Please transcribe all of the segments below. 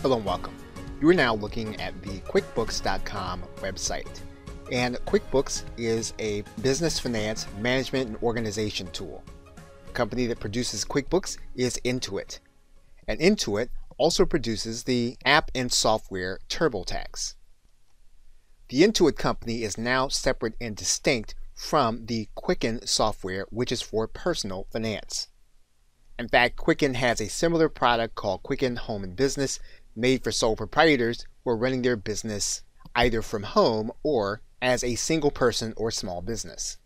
Hello and welcome. You are now looking at the QuickBooks.com website. And QuickBooks is a business finance management and organization tool. The company that produces QuickBooks is Intuit. And Intuit also produces the app and software TurboTax. The Intuit company is now separate and distinct from the Quicken software, which is for personal finance. In fact, Quicken has a similar product called Quicken Home and Business made for sole proprietors who are running their business either from home or as a single person or small business.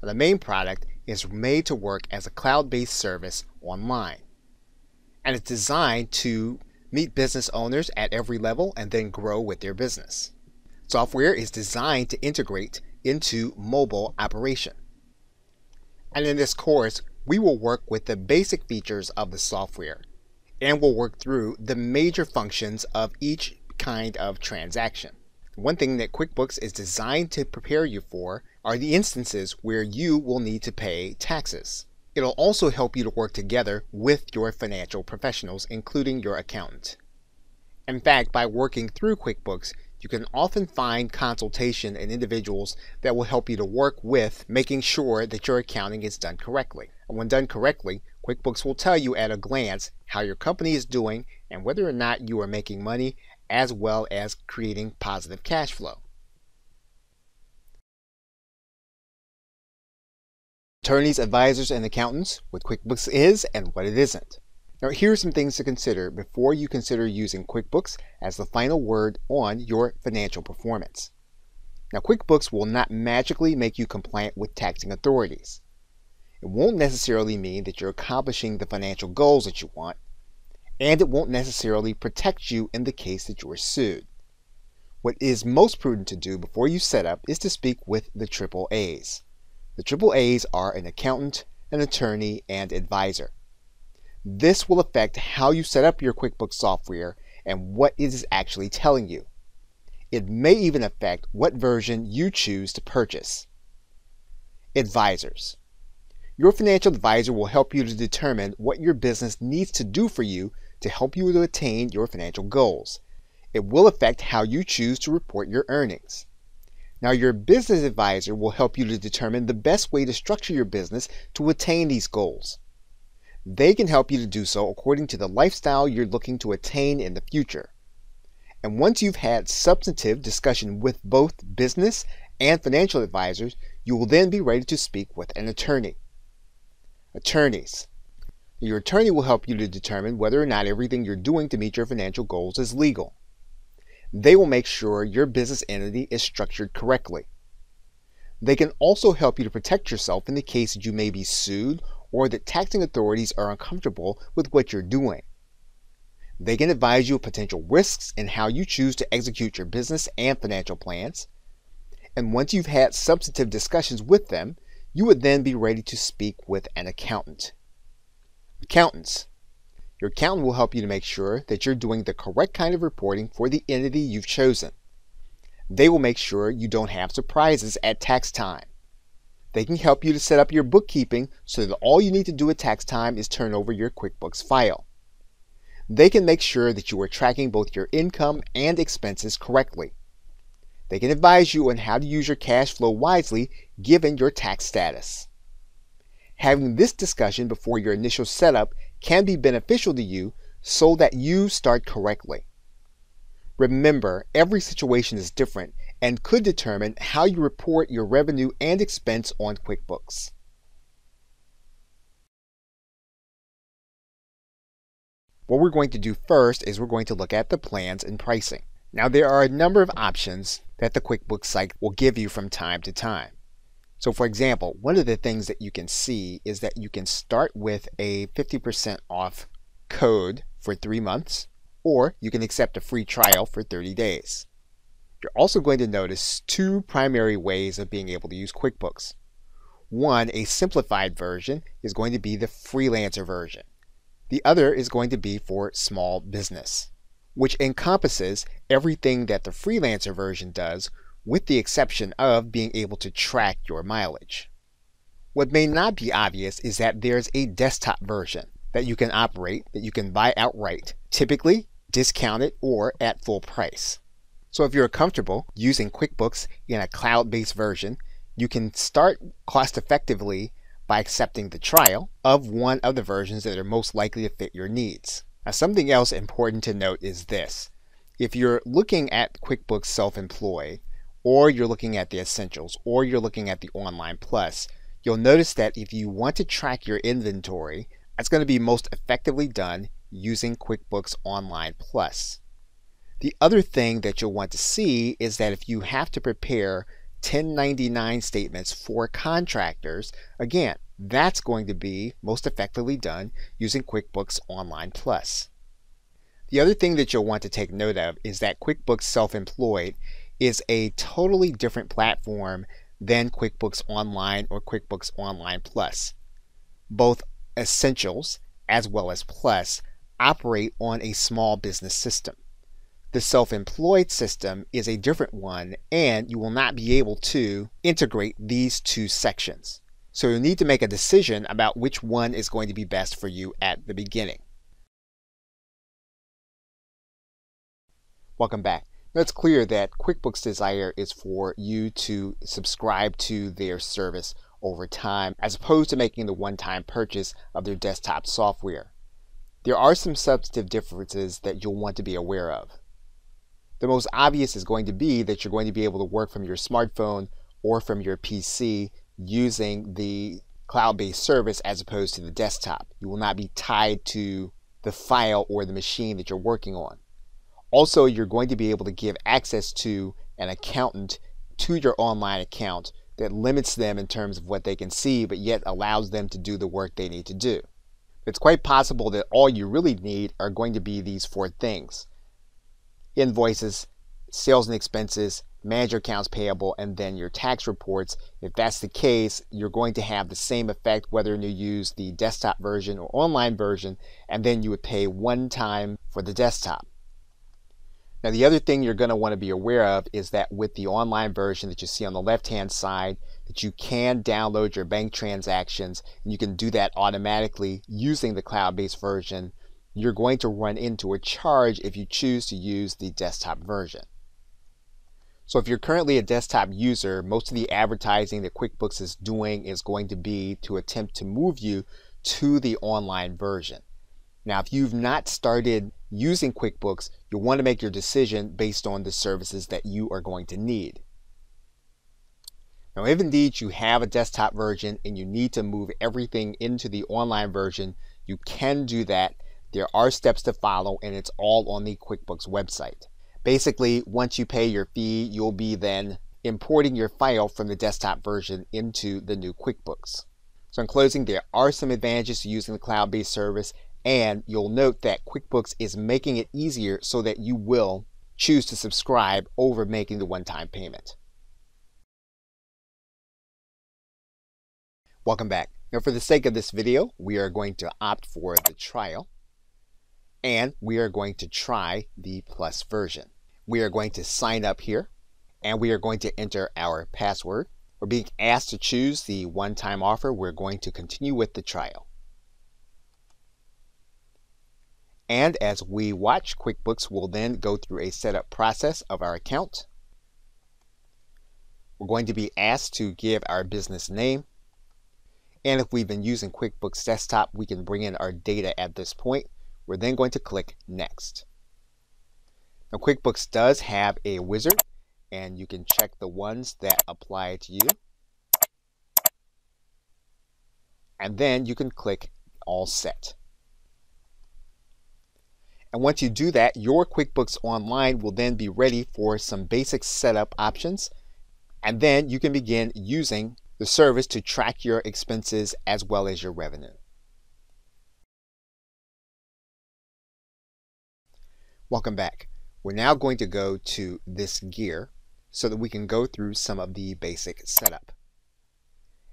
The main product is made to work as a cloud based service online. And it's designed to meet business owners at every level and then grow with their business. Software is designed to integrate into mobile operation. And in this course, we will work with the basic features of the software and we'll work through the major functions of each kind of transaction. One thing that QuickBooks is designed to prepare you for are the instances where you will need to pay taxes. It'll also help you to work together with your financial professionals, including your accountant. In fact, by working through QuickBooks, you can often find consultation and individuals that will help you to work with making sure that your accounting is done correctly. And when done correctly, QuickBooks will tell you at a glance how your company is doing and whether or not you are making money as well as creating positive cash flow. Attorneys, advisors, and accountants, what QuickBooks is and what it isn't. Now, here are some things to consider before you consider using QuickBooks as the final word on your financial performance. Now, QuickBooks will not magically make you compliant with taxing authorities. It won't necessarily mean that you're accomplishing the financial goals that you want, and it won't necessarily protect you in the case that you are sued. What is most prudent to do before you set up is to speak with the triple A's. The triple A's are an accountant, an attorney, and advisor. This will affect how you set up your QuickBooks software and what it is actually telling you. It may even affect what version you choose to purchase. Advisors. Your financial advisor will help you to determine what your business needs to do for you to help you to attain your financial goals. It will affect how you choose to report your earnings. Now, your business advisor will help you to determine the best way to structure your business to attain these goals. They can help you to do so according to the lifestyle you're looking to attain in the future. And once you've had substantive discussion with both business and financial advisors, you will then be ready to speak with an attorney. Attorneys. Your attorney will help you to determine whether or not everything you're doing to meet your financial goals is legal. They will make sure your business entity is structured correctly. They can also help you to protect yourself in the case that you may be sued or that taxing authorities are uncomfortable with what you're doing. They can advise you of potential risks and how you choose to execute your business and financial plans. And once you've had substantive discussions with them, you would then be ready to speak with an accountant. Accountants. Your accountant will help you to make sure that you're doing the correct kind of reporting for the entity you've chosen. They will make sure you don't have surprises at tax time. They can help you to set up your bookkeeping so that all you need to do at tax time is turn over your QuickBooks file. They can make sure that you are tracking both your income and expenses correctly. They can advise you on how to use your cash flow wisely given your tax status. Having this discussion before your initial setup can be beneficial to you so that you start correctly. Remember, every situation is different and could determine how you report your revenue and expense on QuickBooks. What we're going to do first is we're going to look at the plans and pricing. Now, there are a number of options that the QuickBooks site will give you from time to time. So, for example, one of the things that you can see is that you can start with a 50% off code for three months, or you can accept a free trial for 30 days. You're also going to notice two primary ways of being able to use QuickBooks. One, a simplified version, is going to be the freelancer version. The other is going to be for small business, which encompasses everything that the freelancer version does, with the exception of being able to track your mileage. What may not be obvious is that there's a desktop version that you can operate, that you can buy outright. Typically, discounted, or at full price. So if you're comfortable using QuickBooks in a cloud-based version, you can start cost effectively by accepting the trial of one of the versions that are most likely to fit your needs. Now something else important to note is this. If you're looking at QuickBooks Self-Employed, or you're looking at the Essentials, or you're looking at the Online Plus, you'll notice that if you want to track your inventory, that's going to be most effectively done using QuickBooks Online Plus. The other thing that you'll want to see is that if you have to prepare 1099 statements for contractors, again, that's going to be most effectively done using QuickBooks Online Plus. The other thing that you'll want to take note of is that QuickBooks Self-Employed is a totally different platform than QuickBooks Online or QuickBooks Online Plus. Both Essentials as well as Plus operate on a small business system. The self employed system is a different one, and you will not be able to integrate these two sections. So you'll need to make a decision about which one is going to be best for you at the beginning. Welcome back. Now it's clear that QuickBooks Desire is for you to subscribe to their service over time as opposed to making the one-time purchase of their desktop software. There are some substantive differences that you'll want to be aware of. The most obvious is going to be that you're going to be able to work from your smartphone or from your PC using the cloud-based service as opposed to the desktop. You will not be tied to the file or the machine that you're working on. Also, you're going to be able to give access to an accountant to your online account that limits them in terms of what they can see, but yet allows them to do the work they need to do. It's quite possible that all you really need are going to be these four things invoices, sales and expenses, manage your accounts payable, and then your tax reports. If that's the case, you're going to have the same effect whether you use the desktop version or online version, and then you would pay one time for the desktop. Now, the other thing you're going to want to be aware of is that with the online version that you see on the left-hand side, that you can download your bank transactions, and you can do that automatically using the cloud-based version. You're going to run into a charge if you choose to use the desktop version. So if you're currently a desktop user, most of the advertising that QuickBooks is doing is going to be to attempt to move you to the online version. Now, if you've not started using QuickBooks, you'll want to make your decision based on the services that you are going to need. Now, if indeed you have a desktop version and you need to move everything into the online version, you can do that. There are steps to follow, and it's all on the QuickBooks website. Basically, once you pay your fee, you'll be then importing your file from the desktop version into the new QuickBooks. So in closing, there are some advantages to using the cloud-based service and you'll note that QuickBooks is making it easier so that you will choose to subscribe over making the one-time payment. Welcome back. Now for the sake of this video, we are going to opt for the trial and we are going to try the plus version. We are going to sign up here and we are going to enter our password. We're being asked to choose the one-time offer. We're going to continue with the trial. And as we watch, QuickBooks will then go through a setup process of our account. We're going to be asked to give our business name. And if we've been using QuickBooks Desktop, we can bring in our data at this point. We're then going to click Next. Now QuickBooks does have a wizard and you can check the ones that apply to you. And then you can click All Set. And once you do that, your QuickBooks Online will then be ready for some basic setup options. And then you can begin using the service to track your expenses as well as your revenue. Welcome back. We're now going to go to this gear so that we can go through some of the basic setup.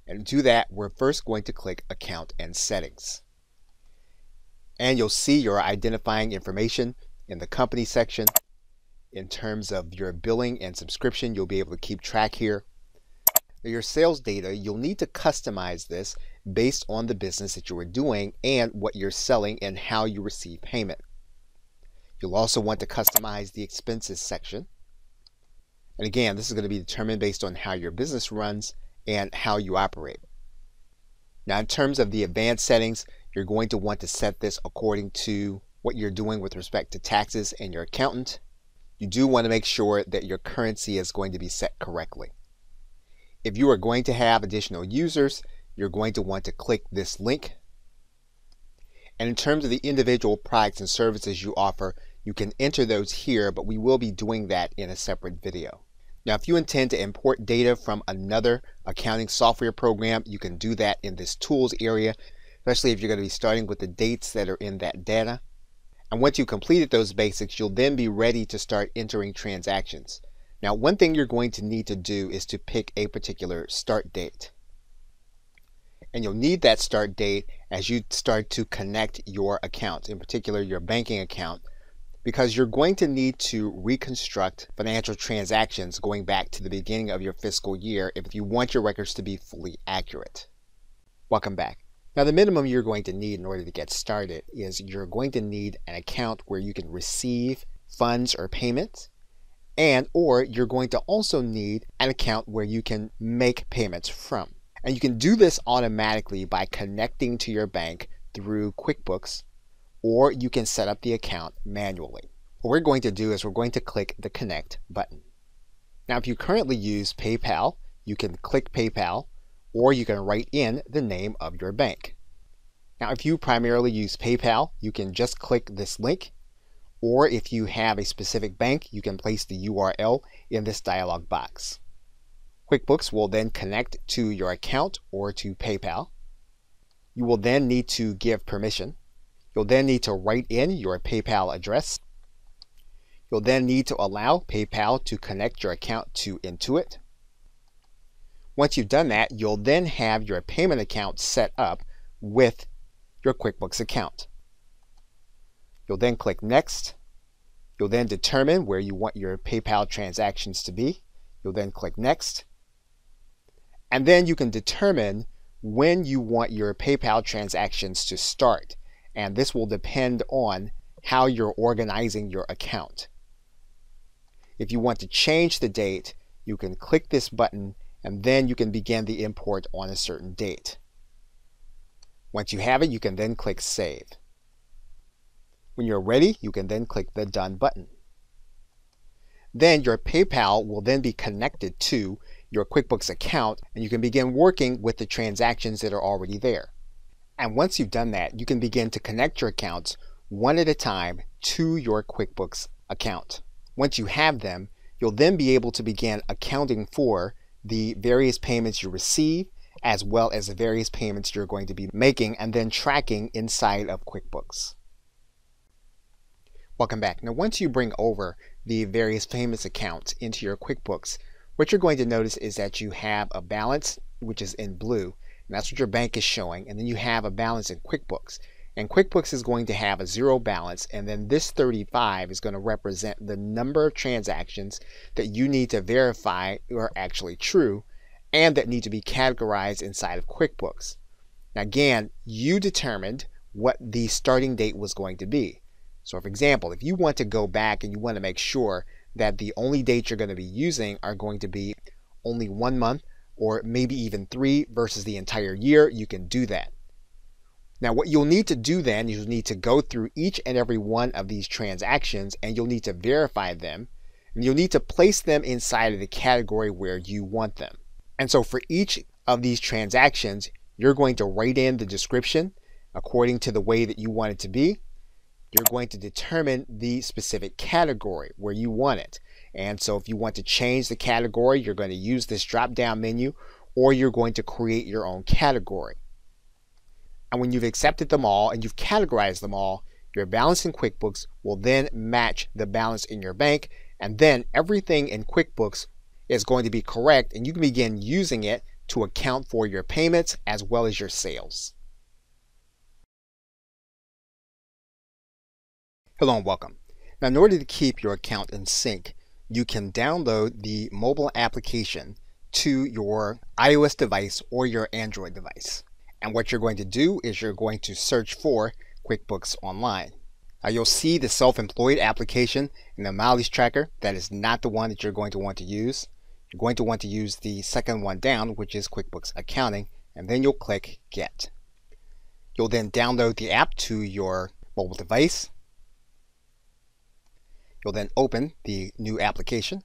And to do that, we're first going to click Account and Settings and you'll see your identifying information in the company section. In terms of your billing and subscription, you'll be able to keep track here. Your sales data, you'll need to customize this based on the business that you are doing and what you're selling and how you receive payment. You'll also want to customize the expenses section. And again, this is going to be determined based on how your business runs and how you operate. Now, in terms of the advanced settings, you're going to want to set this according to what you're doing with respect to taxes and your accountant. You do want to make sure that your currency is going to be set correctly. If you are going to have additional users, you're going to want to click this link. And in terms of the individual products and services you offer, you can enter those here, but we will be doing that in a separate video. Now, if you intend to import data from another accounting software program, you can do that in this tools area, especially if you're going to be starting with the dates that are in that data. And once you've completed those basics, you'll then be ready to start entering transactions. Now, one thing you're going to need to do is to pick a particular start date. And you'll need that start date as you start to connect your accounts, in particular your banking account, because you're going to need to reconstruct financial transactions going back to the beginning of your fiscal year if you want your records to be fully accurate. Welcome back. Now the minimum you're going to need in order to get started is you're going to need an account where you can receive funds or payments and or you're going to also need an account where you can make payments from. And you can do this automatically by connecting to your bank through QuickBooks or you can set up the account manually. What we're going to do is we're going to click the Connect button. Now, if you currently use PayPal, you can click PayPal, or you can write in the name of your bank. Now, if you primarily use PayPal, you can just click this link, or if you have a specific bank, you can place the URL in this dialog box. QuickBooks will then connect to your account or to PayPal. You will then need to give permission. You'll then need to write in your PayPal address. You'll then need to allow PayPal to connect your account to Intuit. Once you've done that, you'll then have your payment account set up with your QuickBooks account. You'll then click Next. You'll then determine where you want your PayPal transactions to be. You'll then click Next. And then you can determine when you want your PayPal transactions to start and this will depend on how you're organizing your account. If you want to change the date, you can click this button and then you can begin the import on a certain date. Once you have it, you can then click Save. When you're ready, you can then click the Done button. Then your PayPal will then be connected to your QuickBooks account and you can begin working with the transactions that are already there. And once you've done that, you can begin to connect your accounts one at a time to your QuickBooks account. Once you have them, you'll then be able to begin accounting for the various payments you receive as well as the various payments you're going to be making and then tracking inside of QuickBooks. Welcome back. Now once you bring over the various payments accounts into your QuickBooks, what you're going to notice is that you have a balance which is in blue and that's what your bank is showing. And then you have a balance in QuickBooks. And QuickBooks is going to have a zero balance. And then this 35 is going to represent the number of transactions that you need to verify are actually true and that need to be categorized inside of QuickBooks. Now, again, you determined what the starting date was going to be. So, for example, if you want to go back and you want to make sure that the only dates you're going to be using are going to be only one month or maybe even three versus the entire year, you can do that. Now, what you'll need to do then is you'll need to go through each and every one of these transactions and you'll need to verify them and you'll need to place them inside of the category where you want them. And so for each of these transactions, you're going to write in the description according to the way that you want it to be. You're going to determine the specific category where you want it. And so if you want to change the category, you're going to use this drop down menu or you're going to create your own category. And when you've accepted them all and you've categorized them all, your balance in QuickBooks will then match the balance in your bank. And then everything in QuickBooks is going to be correct and you can begin using it to account for your payments as well as your sales. Hello and welcome. Now in order to keep your account in sync, you can download the mobile application to your iOS device or your Android device. And what you're going to do is you're going to search for QuickBooks Online. Now you'll see the self-employed application and the mileage tracker. That is not the one that you're going to want to use. You're going to want to use the second one down, which is QuickBooks Accounting, and then you'll click Get. You'll then download the app to your mobile device. You'll then open the new application.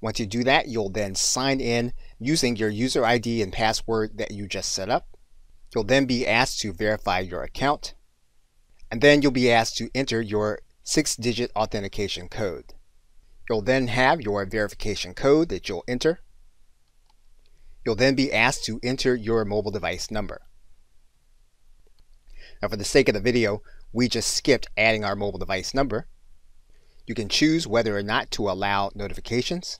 Once you do that, you'll then sign in using your user ID and password that you just set up. You'll then be asked to verify your account and then you'll be asked to enter your six-digit authentication code. You'll then have your verification code that you'll enter. You'll then be asked to enter your mobile device number. Now for the sake of the video, we just skipped adding our mobile device number. You can choose whether or not to allow notifications.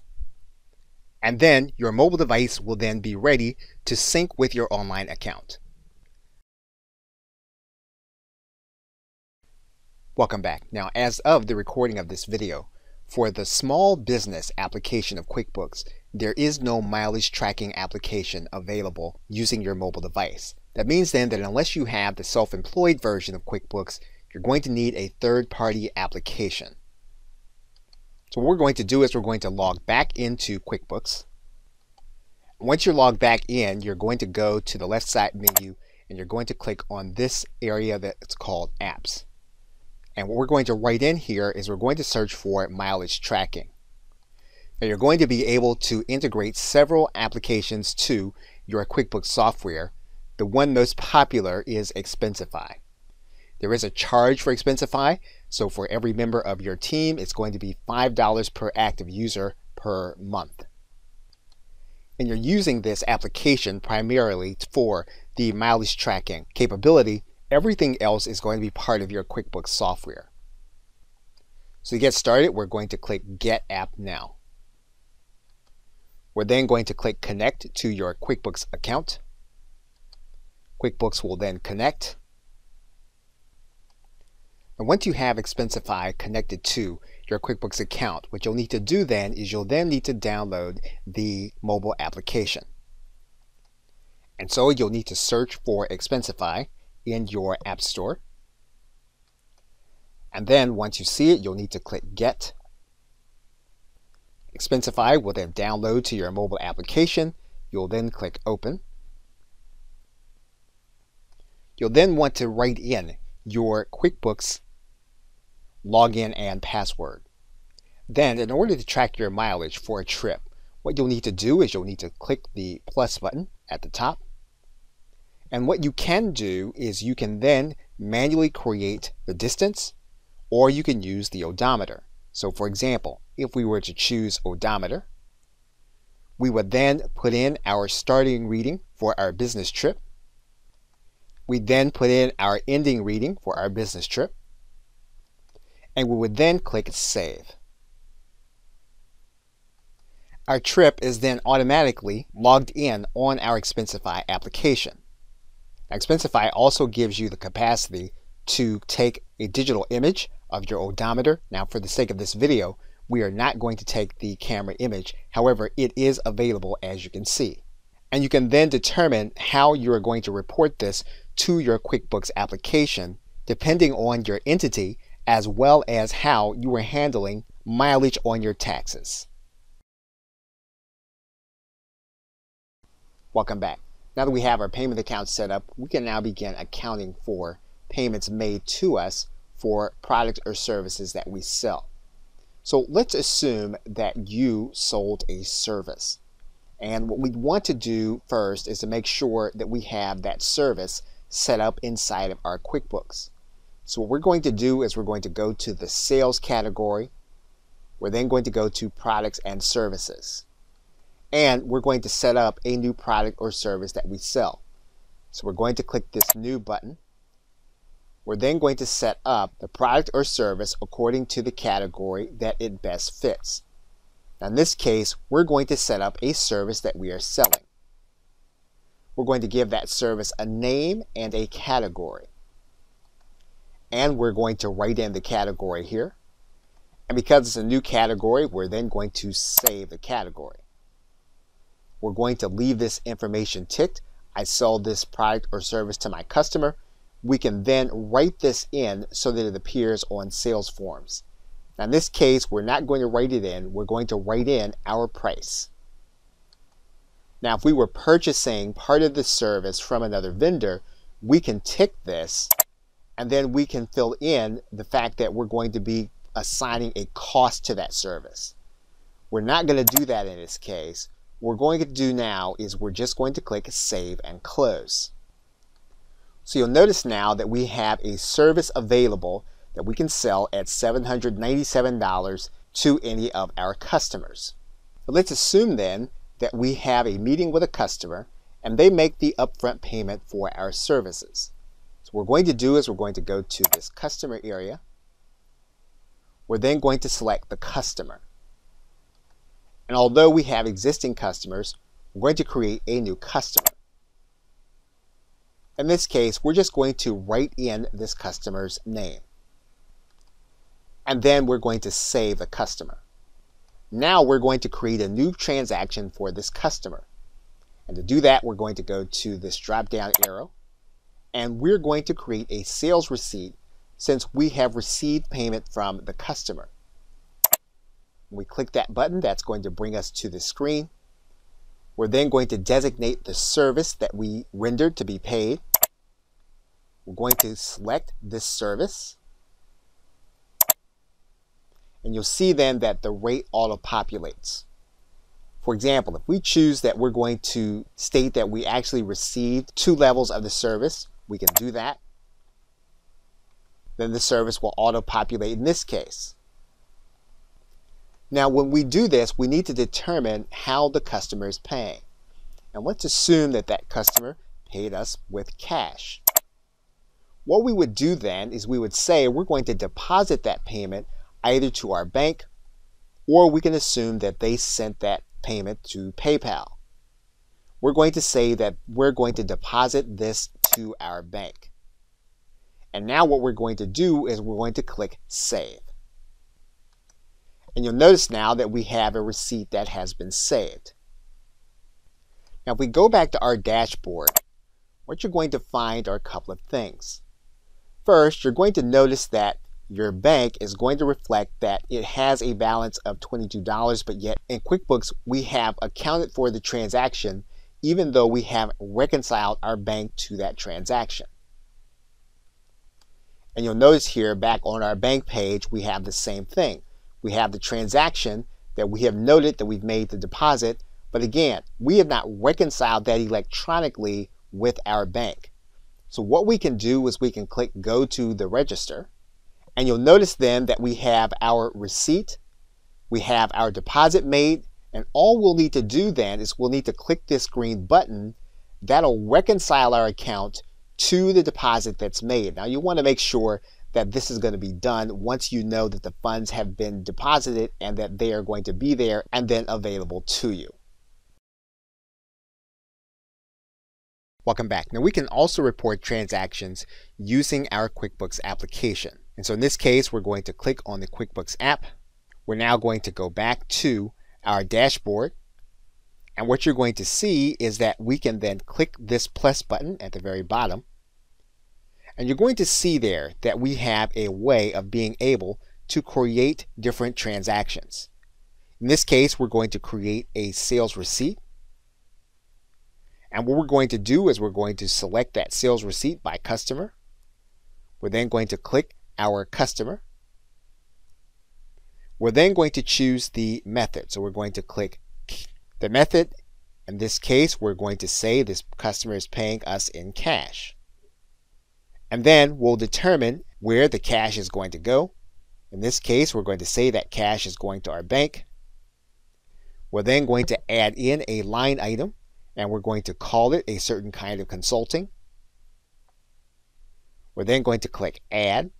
And then your mobile device will then be ready to sync with your online account. Welcome back. Now, as of the recording of this video, for the small business application of QuickBooks, there is no mileage tracking application available using your mobile device. That means then that unless you have the self-employed version of QuickBooks, you're going to need a third-party application. So what we're going to do is we're going to log back into QuickBooks. Once you're logged back in, you're going to go to the left side menu and you're going to click on this area that's called Apps. And what we're going to write in here is we're going to search for mileage tracking. Now you're going to be able to integrate several applications to your QuickBooks software. The one most popular is Expensify. There is a charge for Expensify, so for every member of your team, it's going to be $5 per active user per month. And you're using this application primarily for the mileage tracking capability Everything else is going to be part of your QuickBooks software. So to get started, we're going to click Get App Now. We're then going to click Connect to your QuickBooks account. QuickBooks will then connect. And once you have Expensify connected to your QuickBooks account, what you'll need to do then is you'll then need to download the mobile application. And so you'll need to search for Expensify in your App Store. And then once you see it, you'll need to click Get. Expensify will then download to your mobile application. You'll then click Open. You'll then want to write in your QuickBooks login and password. Then, in order to track your mileage for a trip, what you'll need to do is you'll need to click the plus button at the top. And what you can do is you can then manually create the distance or you can use the odometer. So for example, if we were to choose odometer, we would then put in our starting reading for our business trip. We then put in our ending reading for our business trip. And we would then click Save. Our trip is then automatically logged in on our Expensify application. Expensify also gives you the capacity to take a digital image of your odometer. Now, for the sake of this video, we are not going to take the camera image. However, it is available as you can see. And you can then determine how you are going to report this to your QuickBooks application depending on your entity as well as how you are handling mileage on your taxes. Welcome back. Now that we have our payment account set up, we can now begin accounting for payments made to us for products or services that we sell. So let's assume that you sold a service. And what we want to do first is to make sure that we have that service set up inside of our QuickBooks. So what we're going to do is we're going to go to the sales category. We're then going to go to products and services and we're going to set up a new product or service that we sell. So we're going to click this new button. We're then going to set up the product or service according to the category that it best fits. Now in this case, we're going to set up a service that we are selling. We're going to give that service a name and a category. And we're going to write in the category here. And because it's a new category, we're then going to save the category. We're going to leave this information ticked. I sold this product or service to my customer. we can then write this in so that it appears on sales forms. Now in this case, we're not going to write it in, we're going to write in our price. Now if we were purchasing part of the service from another vendor, we can tick this and then we can fill in the fact that we're going to be assigning a cost to that service. We're not going to do that in this case. What we're going to do now is we're just going to click Save and Close. So you'll notice now that we have a service available that we can sell at $797 to any of our customers. But let's assume then that we have a meeting with a customer and they make the upfront payment for our services. So what we're going to do is we're going to go to this customer area. We're then going to select the customer. And although we have existing customers, we're going to create a new customer. In this case, we're just going to write in this customer's name. And then we're going to save the customer. Now we're going to create a new transaction for this customer. And to do that, we're going to go to this drop down arrow and we're going to create a sales receipt since we have received payment from the customer. We click that button, that's going to bring us to the screen. We're then going to designate the service that we rendered to be paid. We're going to select this service. And you'll see then that the rate auto-populates. For example, if we choose that we're going to state that we actually received two levels of the service, we can do that. Then the service will auto-populate in this case. Now, when we do this, we need to determine how the customer is paying. And let's assume that that customer paid us with cash. What we would do then is we would say we're going to deposit that payment either to our bank or we can assume that they sent that payment to PayPal. We're going to say that we're going to deposit this to our bank. And now what we're going to do is we're going to click Save. And you'll notice now that we have a receipt that has been saved. Now if we go back to our dashboard, what you're going to find are a couple of things. First, you're going to notice that your bank is going to reflect that it has a balance of $22, but yet in QuickBooks, we have accounted for the transaction even though we haven't reconciled our bank to that transaction. And you'll notice here back on our bank page, we have the same thing we have the transaction that we have noted that we've made the deposit, but again, we have not reconciled that electronically with our bank. So what we can do is we can click go to the register and you'll notice then that we have our receipt, we have our deposit made, and all we'll need to do then is we'll need to click this green button. That'll reconcile our account to the deposit that's made. Now you want to make sure that this is going to be done once you know that the funds have been deposited and that they are going to be there and then available to you. Welcome back. Now we can also report transactions using our QuickBooks application. And so in this case, we're going to click on the QuickBooks app. We're now going to go back to our dashboard. And what you're going to see is that we can then click this plus button at the very bottom and you're going to see there that we have a way of being able to create different transactions. In this case, we're going to create a sales receipt. And what we're going to do is we're going to select that sales receipt by customer. We're then going to click our customer. We're then going to choose the method. So we're going to click the method. In this case, we're going to say this customer is paying us in cash. And then we'll determine where the cash is going to go. In this case, we're going to say that cash is going to our bank. We're then going to add in a line item and we're going to call it a certain kind of consulting. We're then going to click add.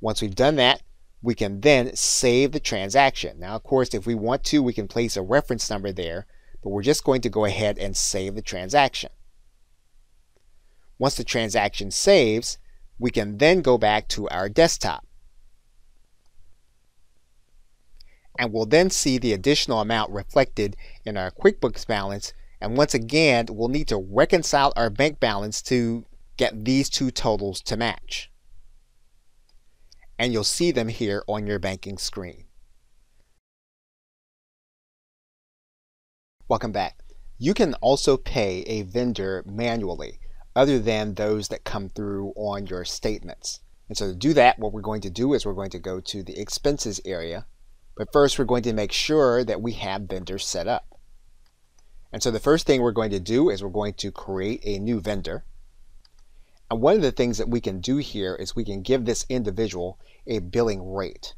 Once we've done that, we can then save the transaction. Now, of course, if we want to, we can place a reference number there, but we're just going to go ahead and save the transaction. Once the transaction saves, we can then go back to our desktop. And we'll then see the additional amount reflected in our QuickBooks balance. And once again, we'll need to reconcile our bank balance to get these two totals to match. And you'll see them here on your banking screen. Welcome back. You can also pay a vendor manually other than those that come through on your statements. And so to do that, what we're going to do is we're going to go to the expenses area. But first, we're going to make sure that we have vendors set up. And so the first thing we're going to do is we're going to create a new vendor. And one of the things that we can do here is we can give this individual a billing rate.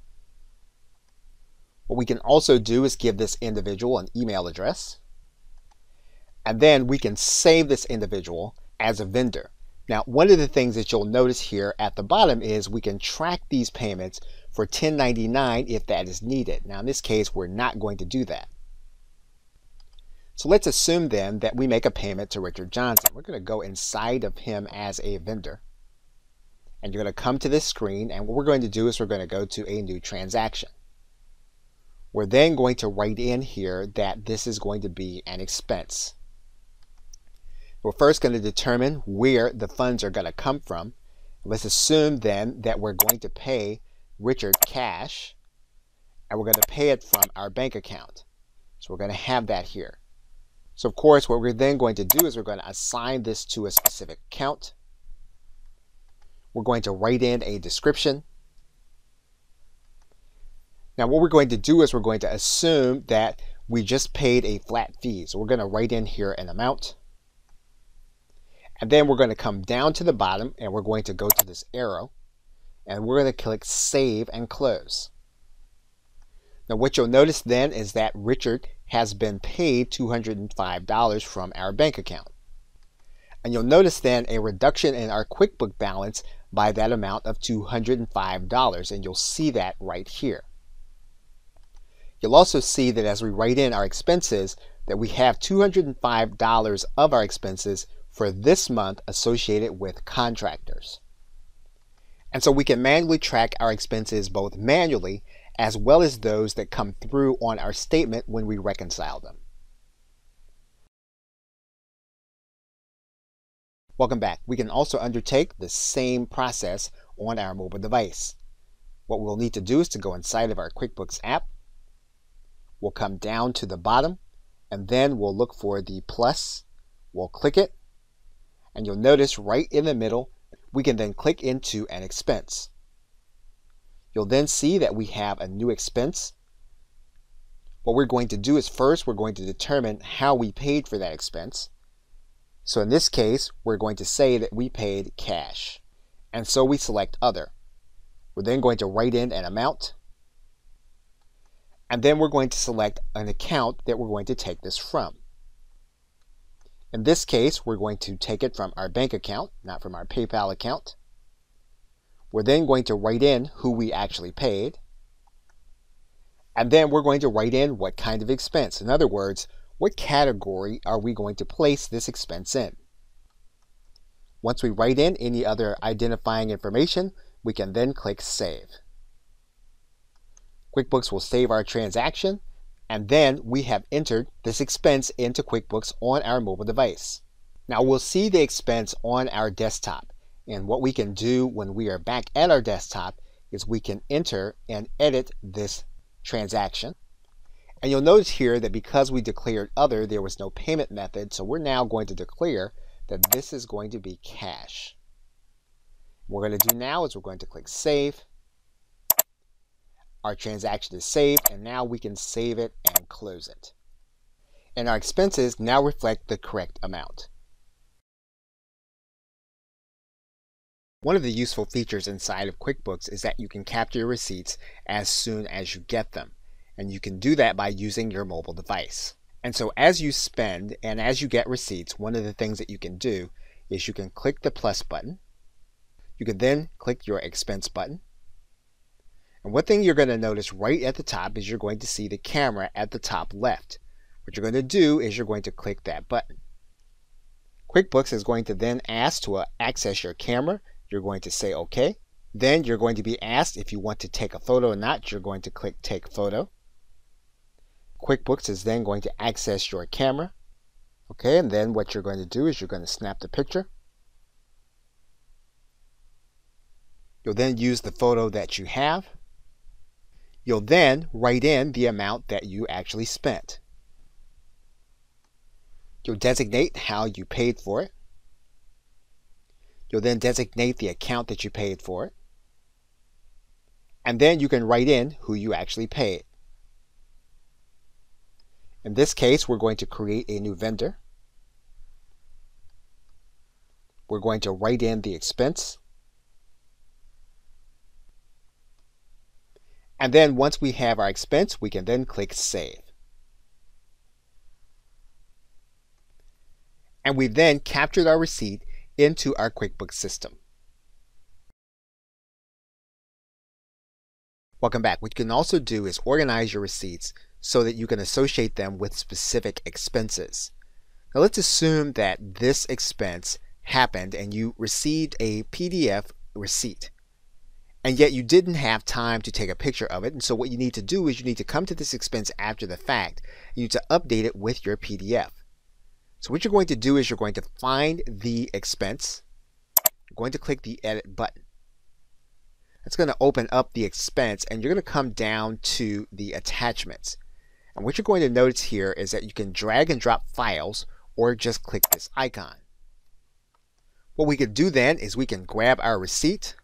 What we can also do is give this individual an email address. And then we can save this individual as a vendor. Now, one of the things that you'll notice here at the bottom is we can track these payments for 1099 if that is needed. Now, in this case, we're not going to do that. So let's assume then that we make a payment to Richard Johnson. We're going to go inside of him as a vendor. And you're going to come to this screen, and what we're going to do is we're going to go to a new transaction. We're then going to write in here that this is going to be an expense. We're first going to determine where the funds are going to come from. Let's assume then that we're going to pay Richard cash and we're going to pay it from our bank account. So we're going to have that here. So of course what we're then going to do is we're going to assign this to a specific account. We're going to write in a description. Now what we're going to do is we're going to assume that we just paid a flat fee. So we're going to write in here an amount. And then we're going to come down to the bottom and we're going to go to this arrow and we're going to click Save and Close. Now what you'll notice then is that Richard has been paid $205 from our bank account. And you'll notice then a reduction in our QuickBook balance by that amount of $205 and you'll see that right here. You'll also see that as we write in our expenses that we have $205 of our expenses for this month associated with contractors. And so we can manually track our expenses both manually as well as those that come through on our statement when we reconcile them. Welcome back. We can also undertake the same process on our mobile device. What we'll need to do is to go inside of our QuickBooks app. We'll come down to the bottom and then we'll look for the plus. We'll click it and you'll notice right in the middle, we can then click into an expense. You'll then see that we have a new expense. What we're going to do is first, we're going to determine how we paid for that expense. So in this case, we're going to say that we paid cash. And so we select other. We're then going to write in an amount. And then we're going to select an account that we're going to take this from. In this case, we're going to take it from our bank account, not from our PayPal account. We're then going to write in who we actually paid. And then we're going to write in what kind of expense. In other words, what category are we going to place this expense in? Once we write in any other identifying information, we can then click Save. QuickBooks will save our transaction and then we have entered this expense into QuickBooks on our mobile device. Now we'll see the expense on our desktop. And what we can do when we are back at our desktop is we can enter and edit this transaction. And you'll notice here that because we declared other, there was no payment method. So we're now going to declare that this is going to be cash. What we're going to do now is we're going to click Save. Our transaction is saved and now we can save it and close it. And our expenses now reflect the correct amount. One of the useful features inside of QuickBooks is that you can capture your receipts as soon as you get them. And you can do that by using your mobile device. And so as you spend and as you get receipts, one of the things that you can do is you can click the plus button. You can then click your expense button. And one thing you're going to notice right at the top is you're going to see the camera at the top left. What you're going to do is you're going to click that button. QuickBooks is going to then ask to uh, access your camera. You're going to say OK. Then you're going to be asked if you want to take a photo or not. You're going to click Take Photo. QuickBooks is then going to access your camera. Okay, and then what you're going to do is you're going to snap the picture. You'll then use the photo that you have. You'll then write in the amount that you actually spent. You'll designate how you paid for it. You'll then designate the account that you paid for it. And then you can write in who you actually paid. In this case, we're going to create a new vendor. We're going to write in the expense. And then once we have our expense, we can then click Save. And we've then captured our receipt into our QuickBooks system. Welcome back. What you can also do is organize your receipts so that you can associate them with specific expenses. Now let's assume that this expense happened and you received a PDF receipt and yet you didn't have time to take a picture of it. And so what you need to do is you need to come to this expense after the fact. You need to update it with your PDF. So what you're going to do is you're going to find the expense. You're going to click the edit button. It's going to open up the expense and you're going to come down to the attachments. And what you're going to notice here is that you can drag and drop files or just click this icon. What we can do then is we can grab our receipt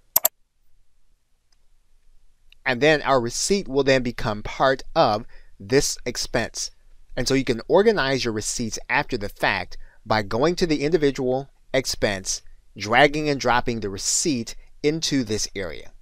and then our receipt will then become part of this expense. And so you can organize your receipts after the fact by going to the individual expense, dragging and dropping the receipt into this area.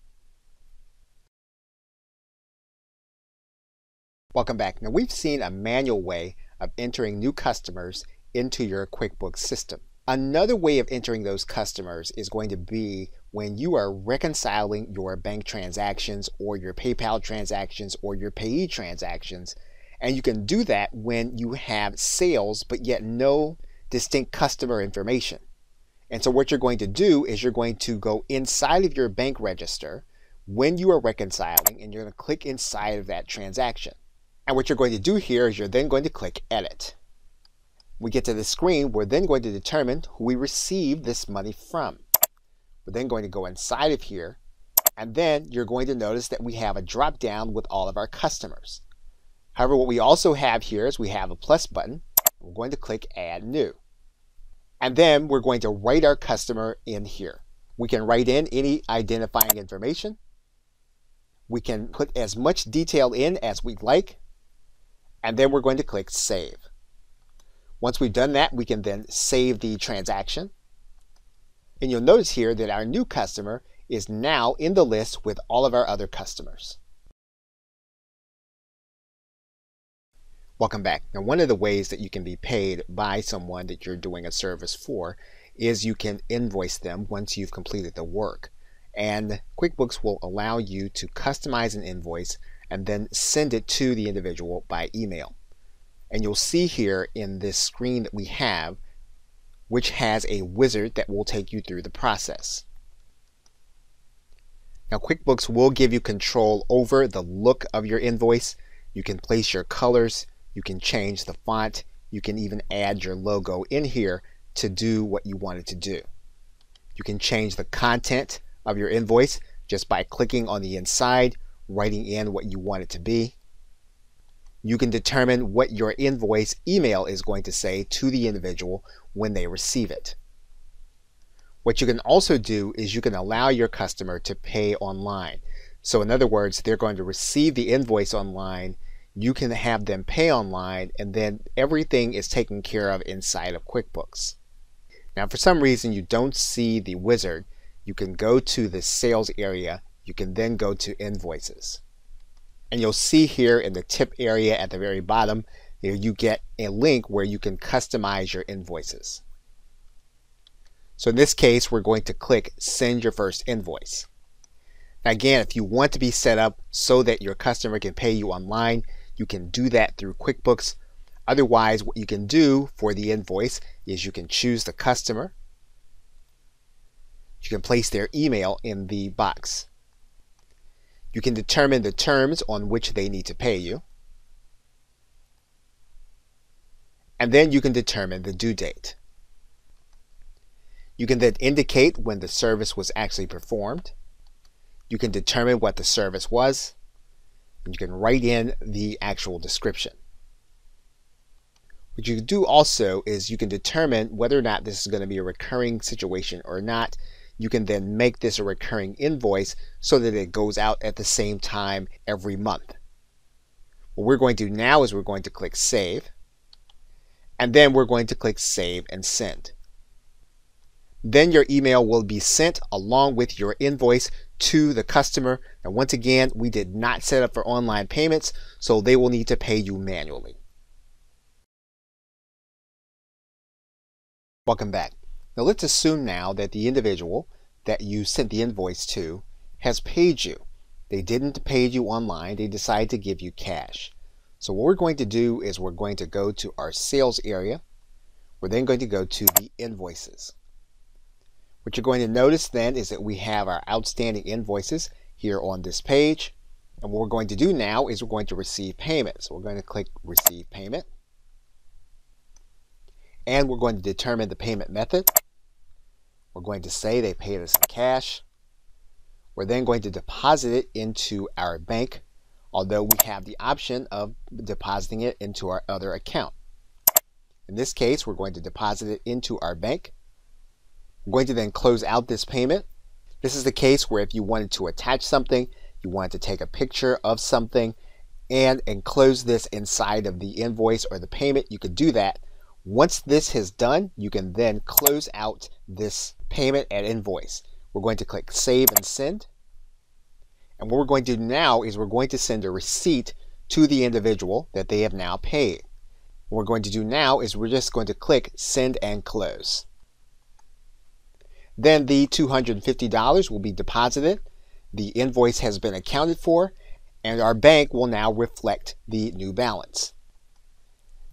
Welcome back. Now we've seen a manual way of entering new customers into your QuickBooks system. Another way of entering those customers is going to be when you are reconciling your bank transactions or your PayPal transactions or your payee transactions. And you can do that when you have sales but yet no distinct customer information. And so what you're going to do is you're going to go inside of your bank register when you are reconciling and you're going to click inside of that transaction. And what you're going to do here is you're then going to click edit we get to the screen, we're then going to determine who we received this money from. We're then going to go inside of here, and then you're going to notice that we have a drop down with all of our customers. However, what we also have here is we have a plus button. We're going to click Add New. And then we're going to write our customer in here. We can write in any identifying information. We can put as much detail in as we'd like. And then we're going to click Save. Once we've done that, we can then save the transaction. And you'll notice here that our new customer is now in the list with all of our other customers. Welcome back. Now, one of the ways that you can be paid by someone that you're doing a service for is you can invoice them once you've completed the work. And QuickBooks will allow you to customize an invoice and then send it to the individual by email. And you'll see here in this screen that we have, which has a wizard that will take you through the process. Now QuickBooks will give you control over the look of your invoice. You can place your colors, you can change the font, you can even add your logo in here to do what you want it to do. You can change the content of your invoice just by clicking on the inside, writing in what you want it to be you can determine what your invoice email is going to say to the individual when they receive it. What you can also do is you can allow your customer to pay online. So in other words, they're going to receive the invoice online, you can have them pay online, and then everything is taken care of inside of QuickBooks. Now for some reason you don't see the wizard, you can go to the sales area, you can then go to invoices. And you'll see here in the tip area at the very bottom, you get a link where you can customize your invoices. So in this case, we're going to click send your first invoice. Now again, if you want to be set up so that your customer can pay you online, you can do that through QuickBooks. Otherwise, what you can do for the invoice is you can choose the customer. You can place their email in the box. You can determine the terms on which they need to pay you. And then you can determine the due date. You can then indicate when the service was actually performed. You can determine what the service was, and you can write in the actual description. What you can do also is you can determine whether or not this is going to be a recurring situation or not. You can then make this a recurring invoice so that it goes out at the same time every month. What we're going to do now is we're going to click Save, and then we're going to click Save and Send. Then your email will be sent along with your invoice to the customer. And once again, we did not set up for online payments, so they will need to pay you manually. Welcome back. Now let's assume now that the individual that you sent the invoice to has paid you. They didn't pay you online, they decided to give you cash. So what we're going to do is we're going to go to our sales area. We're then going to go to the invoices. What you're going to notice then is that we have our outstanding invoices here on this page. And what we're going to do now is we're going to receive payment. So we're going to click receive payment. And we're going to determine the payment method. We're going to say they paid us in cash. We're then going to deposit it into our bank, although we have the option of depositing it into our other account. In this case, we're going to deposit it into our bank. We're going to then close out this payment. This is the case where if you wanted to attach something, you wanted to take a picture of something and enclose this inside of the invoice or the payment, you could do that. Once this has done, you can then close out this payment and invoice. We're going to click Save and Send. And what we're going to do now is we're going to send a receipt to the individual that they have now paid. What we're going to do now is we're just going to click Send and Close. Then the $250 will be deposited. The invoice has been accounted for and our bank will now reflect the new balance.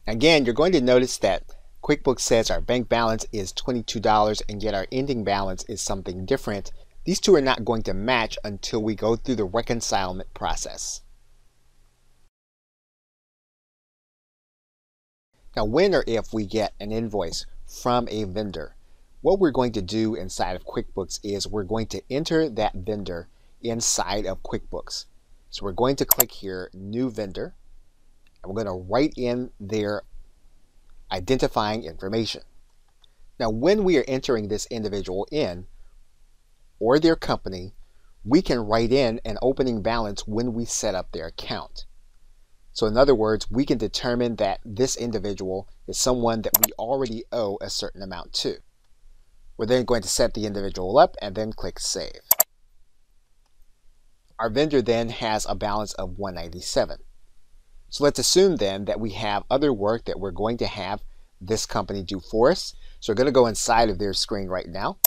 Again, you're going to notice that QuickBooks says our bank balance is $22 and yet our ending balance is something different. These two are not going to match until we go through the reconcilement process. Now, when or if we get an invoice from a vendor, what we're going to do inside of QuickBooks is we're going to enter that vendor inside of QuickBooks. So we're going to click here, New Vendor, and we're going to write in their identifying information. Now, when we are entering this individual in, or their company, we can write in an opening balance when we set up their account. So in other words, we can determine that this individual is someone that we already owe a certain amount to. We're then going to set the individual up and then click Save. Our vendor then has a balance of 197. So let's assume then that we have other work that we're going to have this company do for us. So we're going to go inside of their screen right now.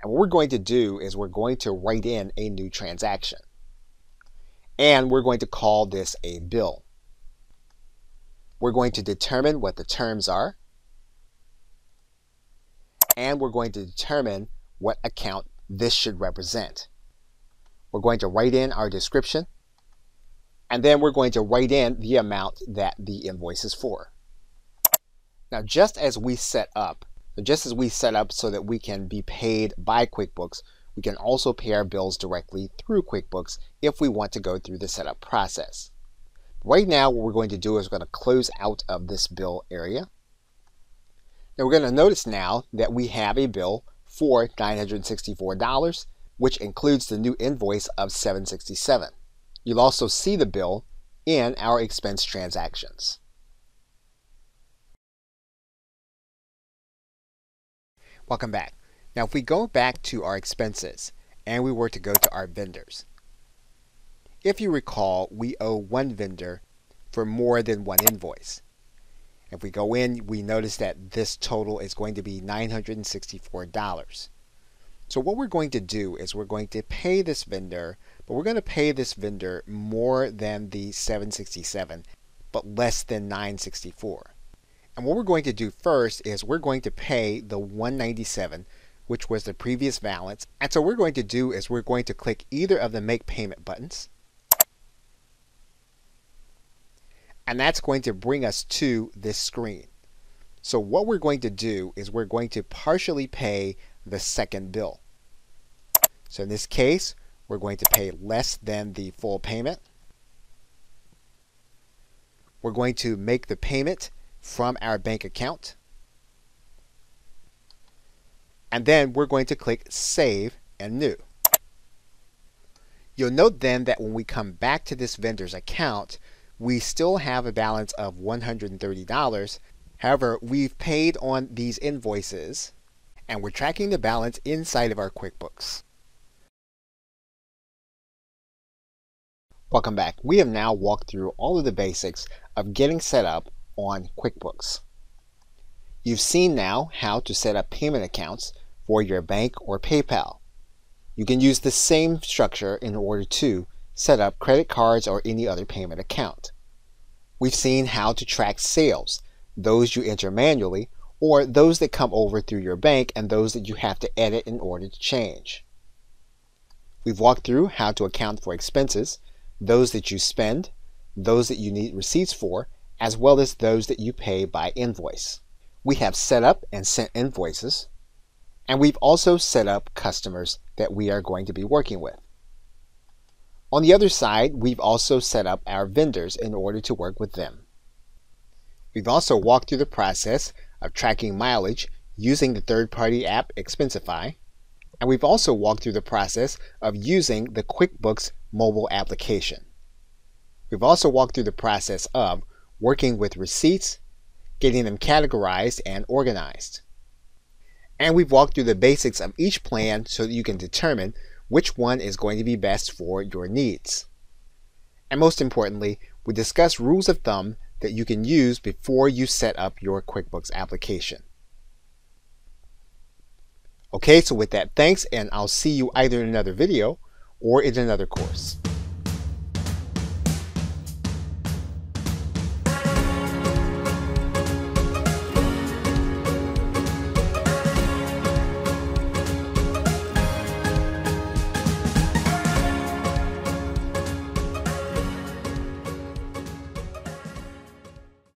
And what we're going to do is we're going to write in a new transaction. And we're going to call this a bill. We're going to determine what the terms are and we're going to determine what account this should represent. We're going to write in our description, and then we're going to write in the amount that the invoice is for. Now, just as we set up, just as we set up so that we can be paid by QuickBooks, we can also pay our bills directly through QuickBooks if we want to go through the setup process. Right now, what we're going to do is we're going to close out of this bill area. Now we're going to notice now that we have a bill for $964, which includes the new invoice of $767. You'll also see the bill in our expense transactions. Welcome back. Now if we go back to our expenses and we were to go to our vendors, if you recall, we owe one vendor for more than one invoice. If we go in, we notice that this total is going to be $964. So what we're going to do is we're going to pay this vendor, but we're going to pay this vendor more than the 767, but less than 964. And what we're going to do first is we're going to pay the 197, which was the previous balance. And so what we're going to do is we're going to click either of the make payment buttons. and that's going to bring us to this screen. So what we're going to do is we're going to partially pay the second bill. So in this case, We're going to pay less than the full payment. We're going to make the payment from our bank account. And then we're going to click Save and New. You'll note then that when we come back to this vendor's account, we still have a balance of $130. However, we've paid on these invoices and we're tracking the balance inside of our QuickBooks. Welcome back. We have now walked through all of the basics of getting set up on QuickBooks. You've seen now how to set up payment accounts for your bank or PayPal. You can use the same structure in order to set up credit cards or any other payment account. We've seen how to track sales, those you enter manually or those that come over through your bank and those that you have to edit in order to change. We've walked through how to account for expenses, those that you spend, those that you need receipts for, as well as those that you pay by invoice. We have set up and sent invoices, and we've also set up customers that we are going to be working with. On the other side, we've also set up our vendors in order to work with them. We've also walked through the process of tracking mileage using the third-party app Expensify, and we've also walked through the process of using the QuickBooks mobile application. We've also walked through the process of working with receipts, getting them categorized and organized. And we've walked through the basics of each plan so that you can determine which one is going to be best for your needs. And most importantly, we discuss rules of thumb that you can use before you set up your QuickBooks application. Okay, so with that, thanks, and I'll see you either in another video or in another course.